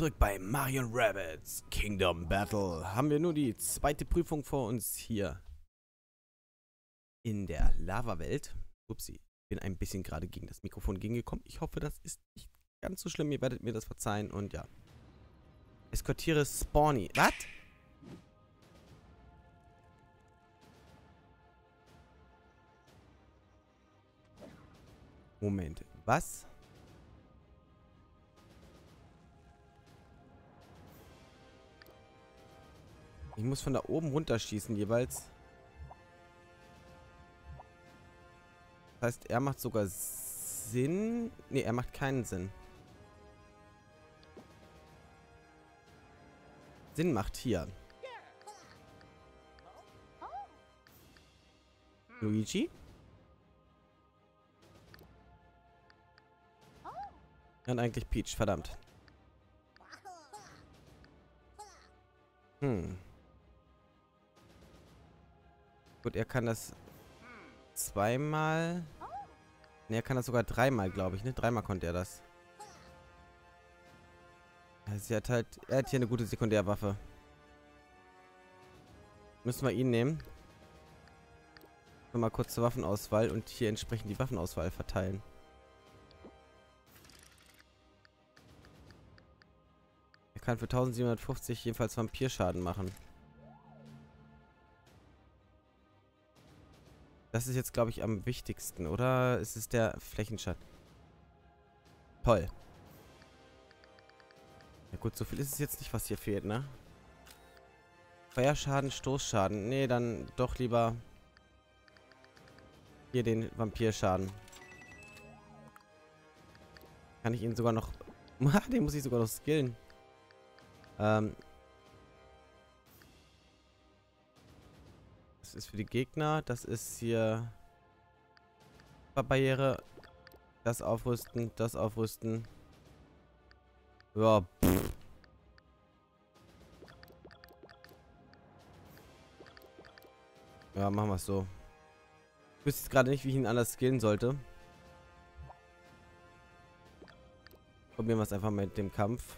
zurück bei Mario Rabbits Kingdom Battle. Haben wir nur die zweite Prüfung vor uns hier in der Lava-Welt. Upsi, bin ein bisschen gerade gegen das Mikrofon gegengekommen. Ich hoffe, das ist nicht ganz so schlimm. Ihr werdet mir das verzeihen und ja. Eskortiere Spawny. Was? Moment, was? Ich muss von da oben runterschießen jeweils. Das heißt, er macht sogar Sinn. Ne, er macht keinen Sinn. Sinn macht hier. Luigi? Und eigentlich Peach, verdammt. Hm. Gut, er kann das zweimal. Ne, er kann das sogar dreimal, glaube ich, ne? Dreimal konnte er das. Sie hat halt. Er hat hier eine gute Sekundärwaffe. Müssen wir ihn nehmen. Mal kurz zur Waffenauswahl und hier entsprechend die Waffenauswahl verteilen. Er kann für 1750 jedenfalls Vampirschaden machen. Das ist jetzt, glaube ich, am wichtigsten, oder? Ist es der Flächenschatten? Toll. Ja gut, so viel ist es jetzt nicht, was hier fehlt, ne? Feuerschaden, Stoßschaden. Nee, dann doch lieber hier den Vampirschaden. Kann ich ihn sogar noch... den muss ich sogar noch skillen. Ähm, Das ist für die Gegner. Das ist hier Barriere. Das aufrüsten, das aufrüsten. Ja, pff. Ja, machen wir es so. Ich wüsste gerade nicht, wie ich ihn anders skillen sollte. Probieren wir es einfach mit dem Kampf.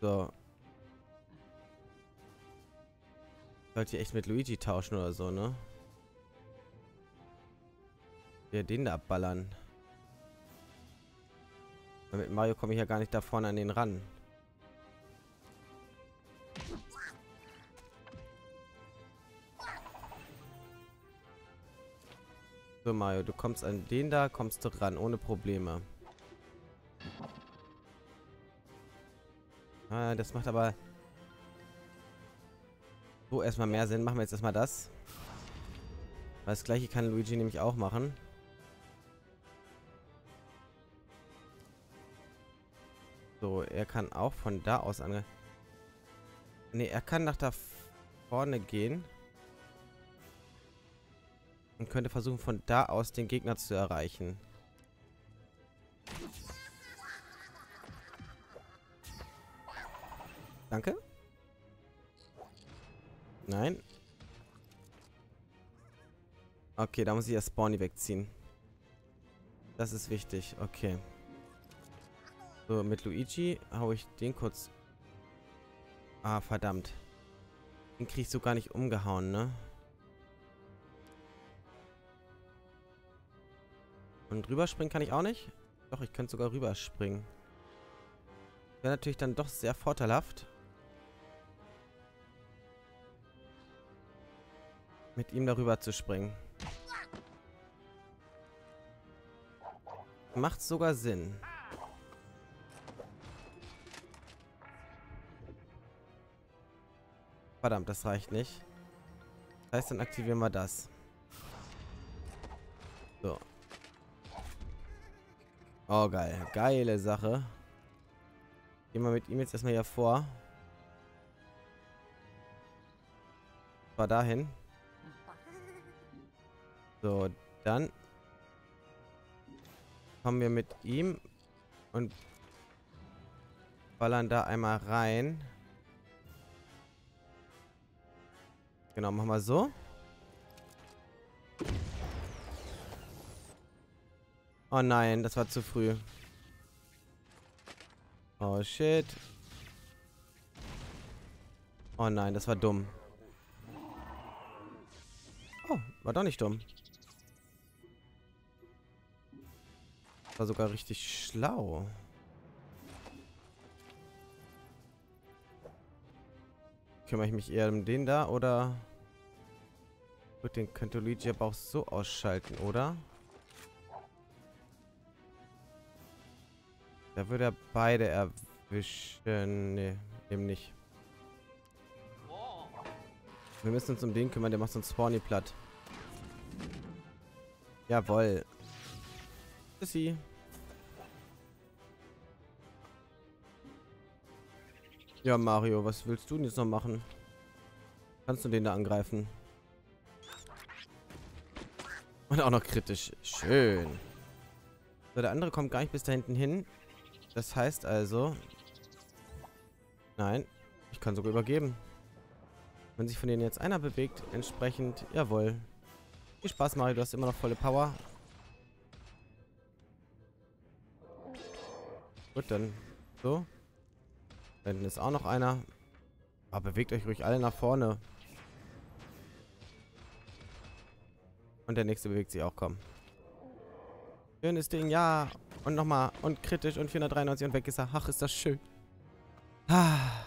So. Sollte ich echt mit Luigi tauschen oder so, ne? Ja, den da abballern. Mit Mario komme ich ja gar nicht da vorne an den ran. So, Mario, du kommst an den da, kommst du ran, ohne Probleme. Ah, das macht aber so, erstmal mehr Sinn. Machen wir jetzt erstmal das. Das gleiche kann Luigi nämlich auch machen. So, er kann auch von da aus ange... Ne, er kann nach da vorne gehen. Und könnte versuchen, von da aus den Gegner zu erreichen. Danke. Nein. Okay, da muss ich ja Spawny wegziehen. Das ist wichtig. Okay. So, mit Luigi hau ich den kurz... Ah, verdammt. Den krieg ich so gar nicht umgehauen, ne? Und rüberspringen kann ich auch nicht? Doch, ich könnte sogar rüberspringen. Wäre natürlich dann doch sehr vorteilhaft. Mit ihm darüber zu springen. Macht sogar Sinn. Verdammt, das reicht nicht. Das heißt, dann aktivieren wir das. So. Oh, geil. Geile Sache. Gehen wir mit ihm jetzt erstmal hier vor. War dahin. So, dann kommen wir mit ihm und ballern da einmal rein. Genau, machen wir so. Oh nein, das war zu früh. Oh shit. Oh nein, das war dumm. Oh, war doch nicht dumm. War sogar richtig schlau. Kümmere ich mich eher um den da oder... Gut, den könnte Luigi aber auch so ausschalten, oder? Da würde er beide erwischen. Nee, eben nicht. Wir müssen uns um den kümmern, der macht uns Spawny platt. Jawoll. Tschüssi. Ja, Mario, was willst du denn jetzt noch machen? Kannst du den da angreifen? Und auch noch kritisch. Schön. So, der andere kommt gar nicht bis da hinten hin. Das heißt also... Nein, ich kann sogar übergeben. Wenn sich von denen jetzt einer bewegt, entsprechend, jawohl. Viel Spaß, Mario, du hast immer noch volle Power. Gut, dann so. Hinten ist auch noch einer. Aber bewegt euch ruhig alle nach vorne. Und der nächste bewegt sich auch, komm. Schönes Ding, ja. Und nochmal. Und kritisch und 493 und weg ist er. Ach, ist das schön. Ah.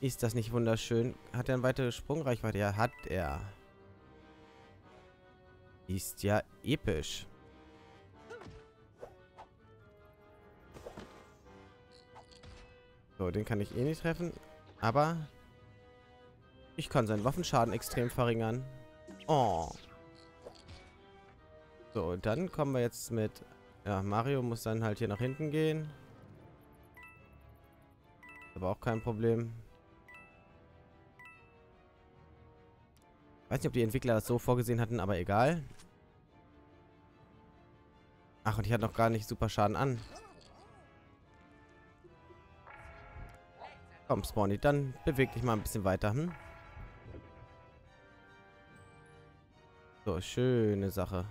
Ist das nicht wunderschön? Hat er eine weitere Sprungreichweite? Ja, hat er. Ist ja episch. So, den kann ich eh nicht treffen. Aber ich kann seinen Waffenschaden extrem verringern. Oh. So, dann kommen wir jetzt mit... Ja, Mario muss dann halt hier nach hinten gehen. Aber auch kein Problem. Weiß nicht, ob die Entwickler das so vorgesehen hatten, aber egal. Ach, und ich hatte noch gar nicht super Schaden an. Komm, Spawny, dann beweg dich mal ein bisschen weiter. Hm? So, schöne Sache.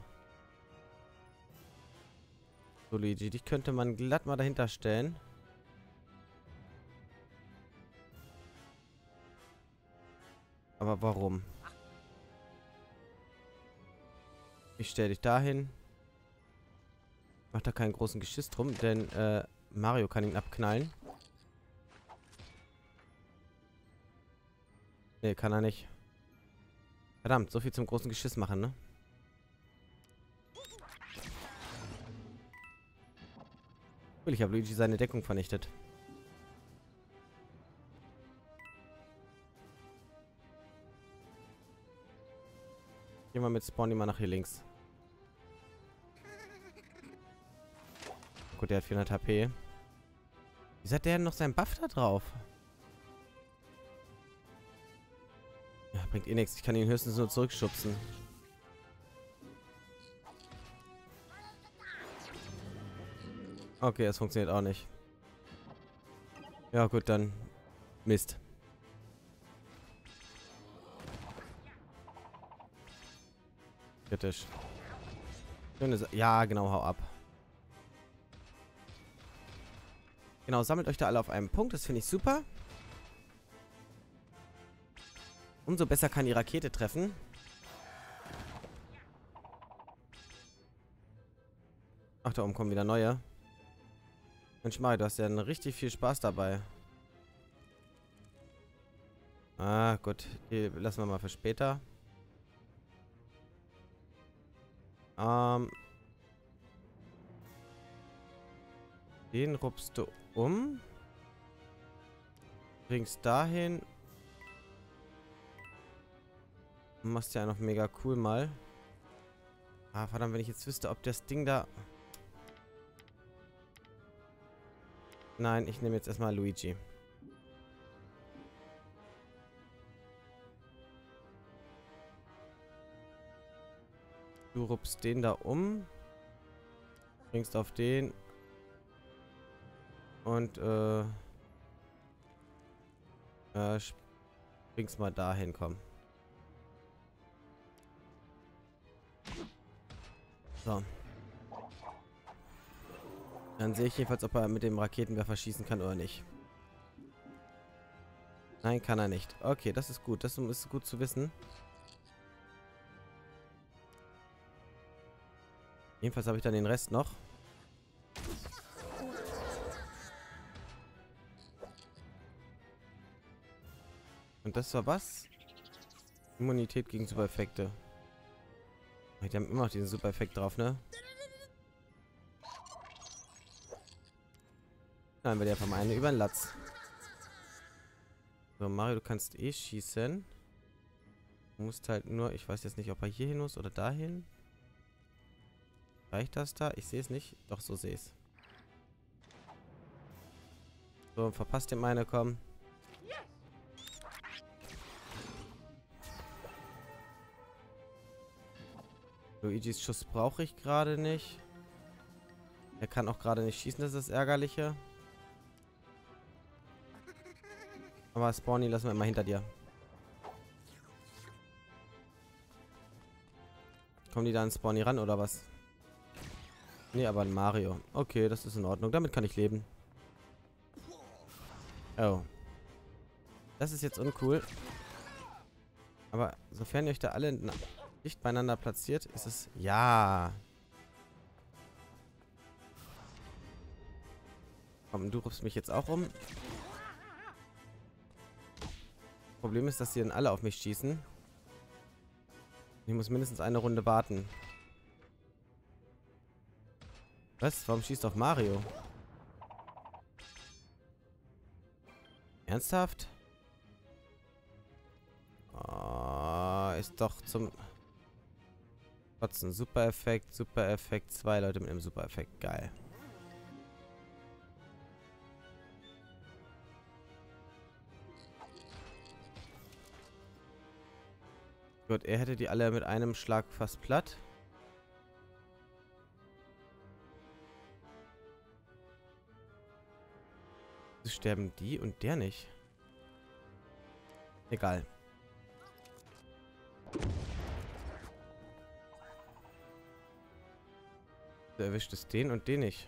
So, Luigi, dich könnte man glatt mal dahinter stellen. Aber warum? Ich stelle dich dahin. Mach da keinen großen Geschiss drum, denn äh, Mario kann ihn abknallen. Nee, kann er nicht. Verdammt, so viel zum großen Geschiss machen, ne? Ich habe Luigi seine Deckung vernichtet. Gehen wir mit Spawny mal nach hier links. Gut, der hat 400 HP. Wie hat der denn noch seinen Buff da drauf? Bringt eh nichts. Ich kann ihn höchstens nur zurückschubsen. Okay, das funktioniert auch nicht. Ja, gut, dann Mist. Kritisch. Ja, genau, hau ab. Genau, sammelt euch da alle auf einem Punkt. Das finde ich super. Umso besser kann die Rakete treffen. Ach, da oben kommen wieder neue. Mensch, Mai, du hast ja richtig viel Spaß dabei. Ah, gut. Die lassen wir mal für später. Ähm. Den rupst du um. Bringst dahin. Machst ja noch mega cool mal. Ah, verdammt, wenn ich jetzt wüsste, ob das Ding da... Nein, ich nehme jetzt erstmal Luigi. Du rupst den da um. Bringst auf den. Und, äh... äh springst mal dahin, komm. So. Dann sehe ich jedenfalls, ob er mit dem Raketenwerfer schießen kann oder nicht. Nein, kann er nicht. Okay, das ist gut. Das ist gut zu wissen. Jedenfalls habe ich dann den Rest noch. Und das war was? Immunität gegen Super-Effekte. Die haben immer noch diesen Super-Effekt drauf, ne? Dann wir dir einfach mal eine über den Latz. So, Mario, du kannst eh schießen. Du musst halt nur, ich weiß jetzt nicht, ob er hier hin muss oder dahin. Reicht das da? Ich sehe es nicht. Doch, so sehe es. So, verpasst ihm meine, komm. Luigis Schuss brauche ich gerade nicht. Er kann auch gerade nicht schießen, das ist das Ärgerliche. Aber Spawny lassen wir immer hinter dir. Kommen die da an Spawny ran oder was? Nee, aber ein Mario. Okay, das ist in Ordnung. Damit kann ich leben. Oh. Das ist jetzt uncool. Aber sofern ihr euch da alle dicht beieinander platziert, ist es... Ja. Komm, du rufst mich jetzt auch um. Problem ist, dass die dann alle auf mich schießen. Ich muss mindestens eine Runde warten. Was? Warum schießt auf Mario? Ernsthaft? Oh, ist doch zum... Trotzdem Super Effekt, Super Effekt. Zwei Leute mit einem Super Effekt. Geil. Gut, er hätte die alle mit einem Schlag fast platt. sterben die und der nicht. Egal. Du erwischt es den und den nicht.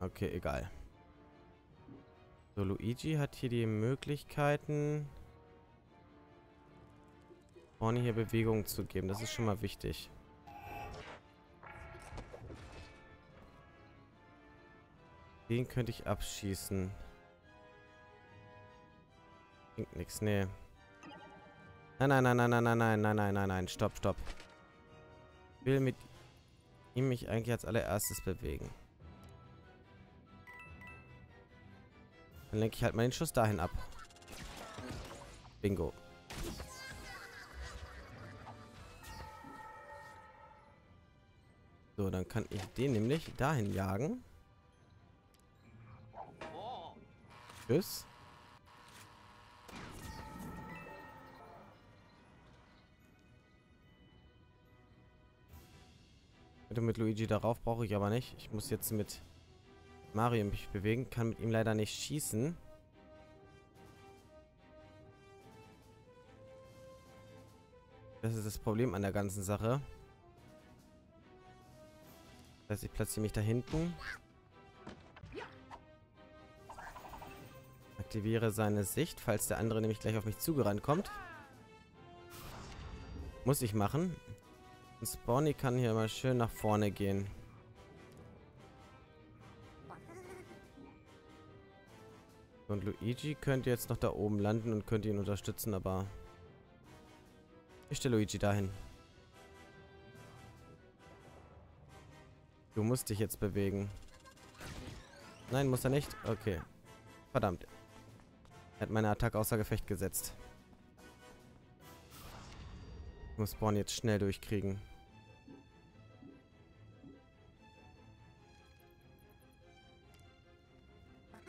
Okay, egal. So, Luigi hat hier die Möglichkeiten, vorne hier Bewegung zu geben. Das ist schon mal wichtig. Den könnte ich abschießen. Bringt nichts, nee. Nein, nein, nein, nein, nein, nein, nein, nein, nein, nein, nein, stopp, stopp. Will mit ihm mich eigentlich als allererstes bewegen. Dann lenke ich halt mal den Schuss dahin ab. Bingo. So, dann kann ich den nämlich dahin jagen. Tschüss. Mit Luigi darauf brauche ich aber nicht. Ich muss jetzt mit Mario mich bewegen. Kann mit ihm leider nicht schießen. Das ist das Problem an der ganzen Sache. Das heißt, ich platziere mich da hinten. Aktiviere seine Sicht, falls der andere nämlich gleich auf mich zugerannt kommt. Muss ich machen. Und Spawny kann hier mal schön nach vorne gehen. Und Luigi könnte jetzt noch da oben landen und könnte ihn unterstützen, aber... Ich stelle Luigi dahin. Du musst dich jetzt bewegen. Nein, muss er nicht? Okay. Verdammt. Er hat meine Attacke außer Gefecht gesetzt. Ich muss Spawn jetzt schnell durchkriegen.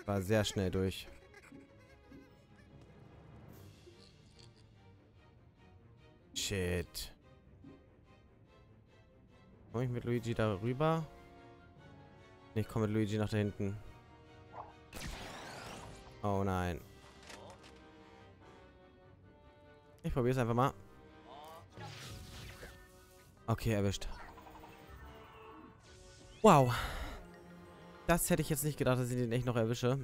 War sehr schnell durch. Shit. Komme ich mit Luigi da rüber? ich komme mit Luigi nach da hinten. Oh nein. Ich probiere es einfach mal. Okay, erwischt. Wow. Das hätte ich jetzt nicht gedacht, dass ich den echt noch erwische.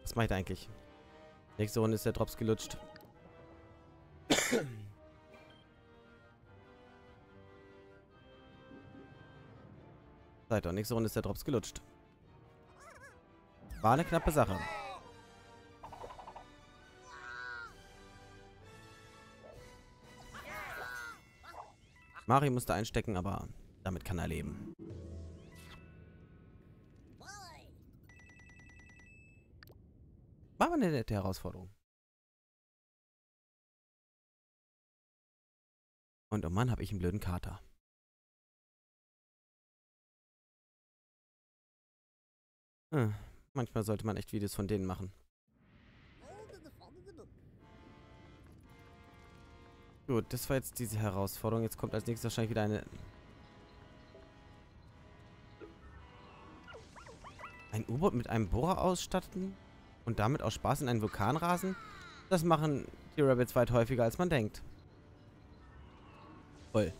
Was mache ich da eigentlich? Nächste Runde ist der Drops gelutscht. Seid doch, nächste Runde ist der Drops gelutscht. War eine knappe Sache. Mari musste einstecken, aber damit kann er leben. War eine nette Herausforderung. Und oh Mann, habe ich einen blöden Kater. Hm, manchmal sollte man echt Videos von denen machen. Gut, das war jetzt diese Herausforderung. Jetzt kommt als nächstes wahrscheinlich wieder eine... Ein U-Boot mit einem Bohrer ausstatten und damit aus Spaß in einen Vulkan rasen? Das machen die Rabbits weit häufiger, als man denkt. Toll.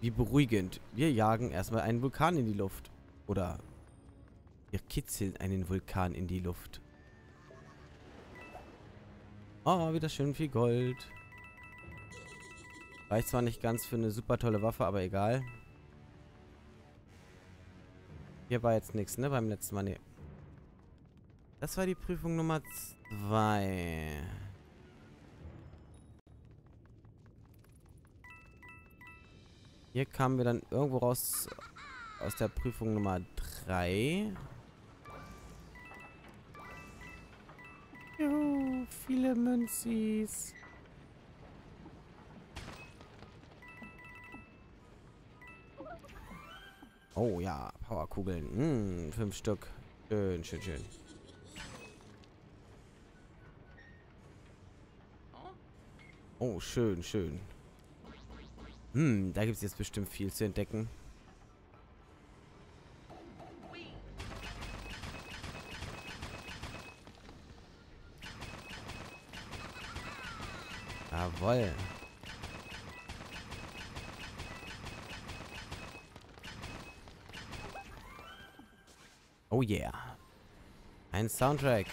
Wie beruhigend. Wir jagen erstmal einen Vulkan in die Luft. Oder wir kitzeln einen Vulkan in die Luft. Oh, wieder schön viel Gold. Reicht zwar nicht ganz für eine super tolle Waffe, aber egal. Hier war jetzt nichts, ne? Beim letzten Mal, ne. Das war die Prüfung Nummer 2. Hier kamen wir dann irgendwo raus aus der Prüfung Nummer 3. Juhu, viele Münzis. Oh ja, Powerkugeln. Hm, fünf Stück. Schön, schön, schön. Oh, schön, schön. Hm, da gibt es jetzt bestimmt viel zu entdecken. Jawoll. Oh yeah. Ein Soundtrack.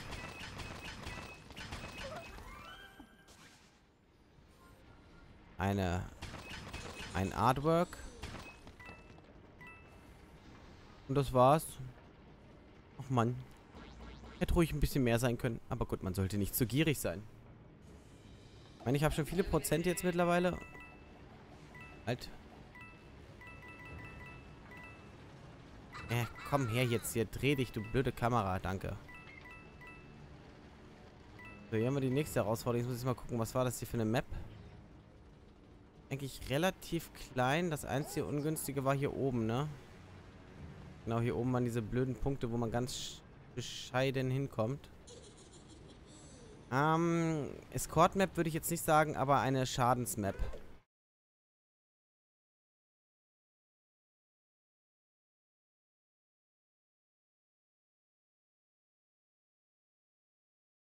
Eine... Ein Artwork. Und das war's. Ach man. Hätte ruhig ein bisschen mehr sein können. Aber gut, man sollte nicht zu gierig sein. Ich meine, ich habe schon viele Prozent jetzt mittlerweile. Halt. Äh, komm her jetzt hier. Dreh dich, du blöde Kamera. Danke. So, hier haben wir die nächste Herausforderung. Jetzt muss ich mal gucken, was war das hier für eine Map? Eigentlich relativ klein. Das einzige Ungünstige war hier oben, ne? Genau, hier oben waren diese blöden Punkte, wo man ganz bescheiden hinkommt. Ähm, Escort-Map würde ich jetzt nicht sagen, aber eine Schadensmap.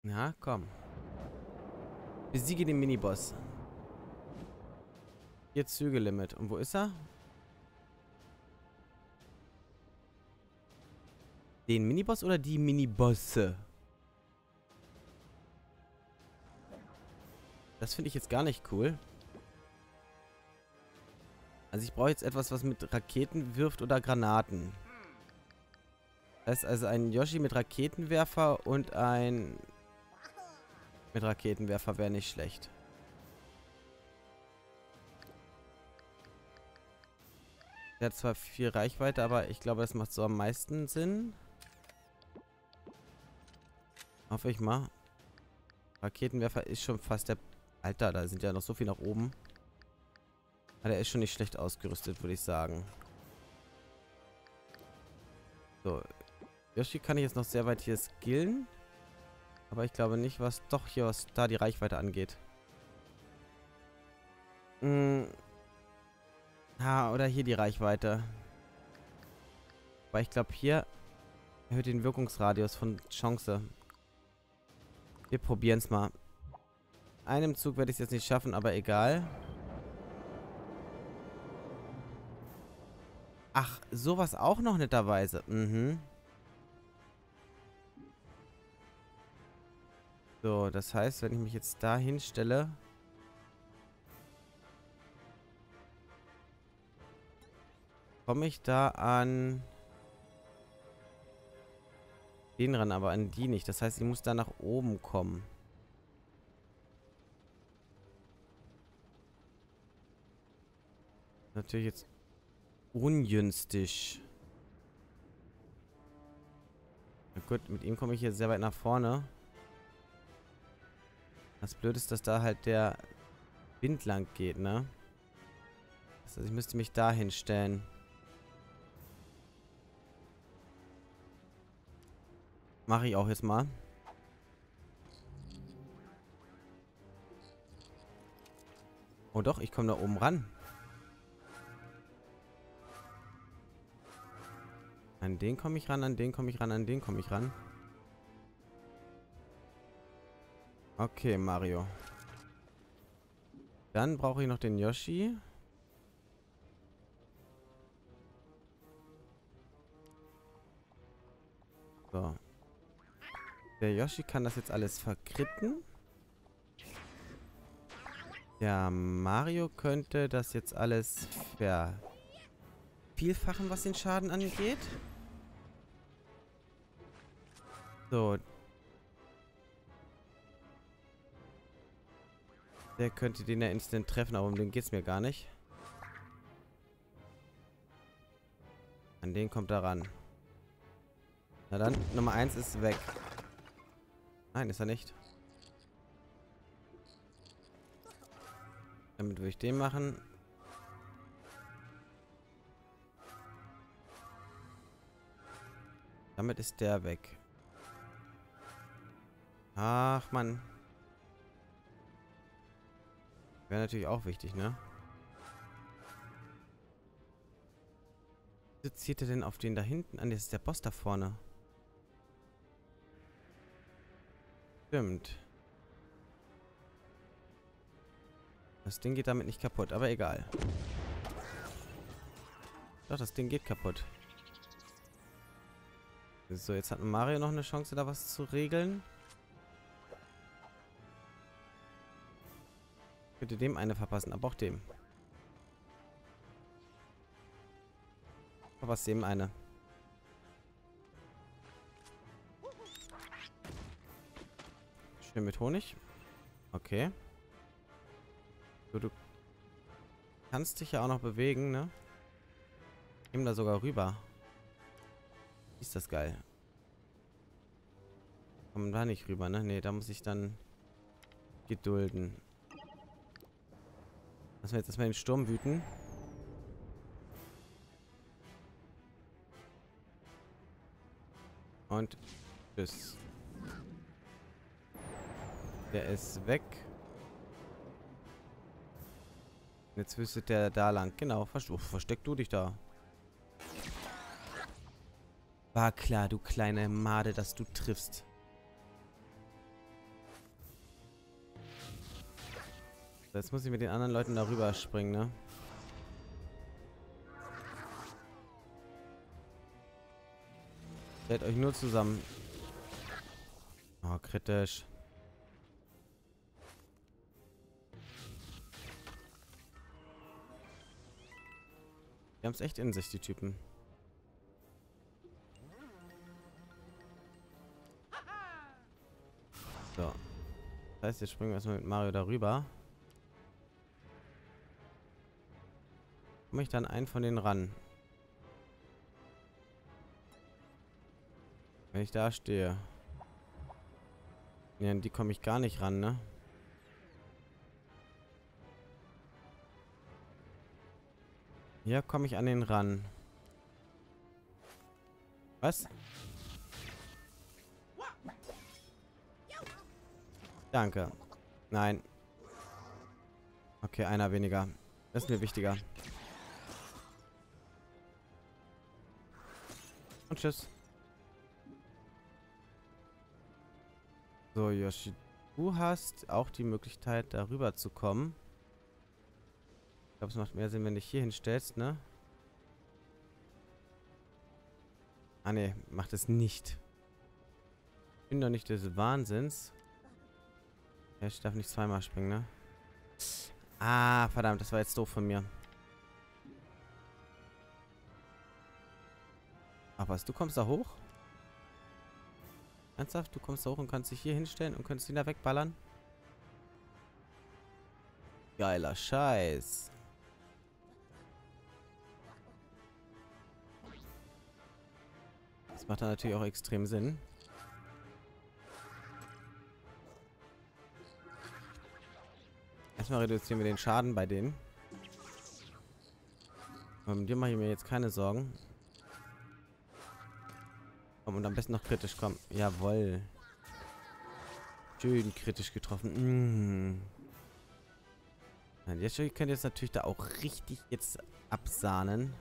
Na, komm. Besiege den Miniboss. Vier Züge Limit. Und wo ist er? Den Miniboss oder die Minibosse? Das finde ich jetzt gar nicht cool. Also ich brauche jetzt etwas, was mit Raketen wirft oder Granaten. Das heißt also ein Yoshi mit Raketenwerfer und ein mit Raketenwerfer wäre nicht schlecht. Der hat zwar viel Reichweite, aber ich glaube, das macht so am meisten Sinn. Hoffe ich mal. Raketenwerfer ist schon fast der... Alter, da sind ja noch so viel nach oben. Aber der ist schon nicht schlecht ausgerüstet, würde ich sagen. So. Yoshi kann ich jetzt noch sehr weit hier skillen. Aber ich glaube nicht, was doch hier, was da die Reichweite angeht. Hm. Ah, oder hier die Reichweite. Weil ich glaube, hier erhöht den Wirkungsradius von Chance. Wir probieren es mal. einem Zug werde ich es jetzt nicht schaffen, aber egal. Ach, sowas auch noch netterweise. Mhm. So, das heißt, wenn ich mich jetzt da hinstelle... Komme ich da an... Den ran, aber an die nicht. Das heißt, ich muss da nach oben kommen. Natürlich jetzt ungünstig. Na gut, mit ihm komme ich hier sehr weit nach vorne. Das Blöde ist, dass da halt der Wind lang geht, ne? Heißt, ich müsste mich da hinstellen. Mache ich auch jetzt mal. Oh doch, ich komme da oben ran. An den komme ich ran, an den komme ich ran, an den komme ich ran. Okay, Mario. Dann brauche ich noch den Yoshi. So. Der Yoshi kann das jetzt alles verkritten. Der Mario könnte das jetzt alles vervielfachen, was den Schaden angeht. So. Der könnte den ja instant treffen, aber um den geht's mir gar nicht. An den kommt er ran. Na dann, Nummer 1 ist weg. Nein, ist er nicht. Damit würde ich den machen. Damit ist der weg. Ach, Mann. Wäre natürlich auch wichtig, ne? Wie zielt er denn auf den da hinten an? Das ist der Boss da vorne. Stimmt. Das Ding geht damit nicht kaputt, aber egal. Doch, das Ding geht kaputt. So, jetzt hat Mario noch eine Chance, da was zu regeln. Bitte dem eine verpassen, aber auch dem. Verpasst dem eine. Schön mit Honig. Okay. So, du kannst dich ja auch noch bewegen, ne? Gehen da sogar rüber. Ist das geil. Kommen da nicht rüber, ne? Ne, da muss ich dann gedulden. Lassen wir jetzt erstmal den Sturm wüten. Und tschüss. Der ist weg. Jetzt wüsste der da lang. Genau, oh, versteck du dich da. War klar, du kleine Made, dass du triffst. Jetzt muss ich mit den anderen Leuten darüber springen, ne? Stellt euch nur zusammen. Oh, kritisch. Die haben es echt in sich, die Typen. So. Das heißt, jetzt springen wir erstmal mit Mario darüber. Komme ich dann einen von denen ran? Wenn ich da stehe. Ja, die komme ich gar nicht ran, ne? Hier komme ich an den ran. Was? Danke. Nein. Okay, einer weniger. Das ist mir wichtiger. Und tschüss. So, Yoshi. Du hast auch die Möglichkeit, darüber zu kommen. Ich glaube, es macht mehr Sinn, wenn du dich hier hinstellst, ne? Ah, ne, macht es nicht. Ich bin doch nicht des Wahnsinns. Ja, ich darf nicht zweimal springen, ne? Ah, verdammt, das war jetzt doof von mir. Ach was, du kommst da hoch? Ernsthaft? Du kommst da hoch und kannst dich hier hinstellen und kannst ihn da wegballern? Geiler Scheiß. Das macht dann natürlich auch extrem Sinn. Erstmal reduzieren wir den Schaden bei denen. Um dir mache ich mir jetzt keine Sorgen. Komm, und am besten noch kritisch, komm. Jawoll. Schön kritisch getroffen. Mm. Jetzt könnt ihr jetzt natürlich da auch richtig jetzt absahnen.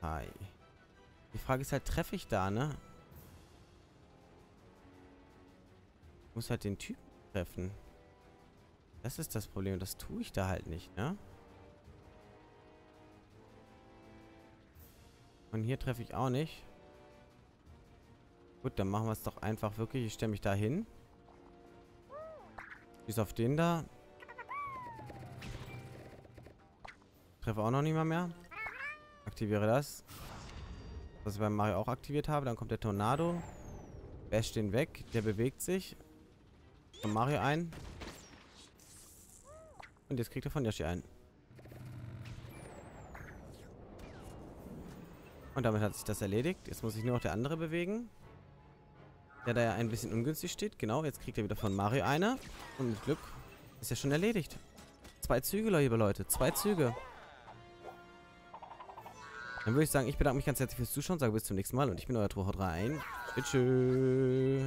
Hi. Die Frage ist halt, treffe ich da, ne? Ich muss halt den Typen treffen. Das ist das Problem. Das tue ich da halt nicht, ne? Und hier treffe ich auch nicht. Gut, dann machen wir es doch einfach wirklich. Ich stelle mich da hin. Bis auf den da. Treffe auch noch mal mehr. Aktiviere das. Was ich beim Mario auch aktiviert habe. Dann kommt der Tornado. Bash den weg. Der bewegt sich. Von Mario ein. Und jetzt kriegt er von Yoshi ein. Und damit hat sich das erledigt. Jetzt muss ich nur noch der andere bewegen. Der da ja ein bisschen ungünstig steht. Genau, jetzt kriegt er wieder von Mario eine. Und mit Glück ist er schon erledigt. Zwei Züge, liebe Leute. Zwei Züge. Dann würde ich sagen, ich bedanke mich ganz herzlich fürs Zuschauen. Sage bis zum nächsten Mal. Und ich bin euer Trochot rein. Tschüss.